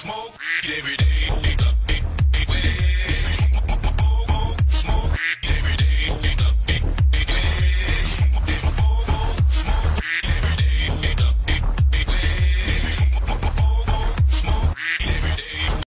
Smoke every day.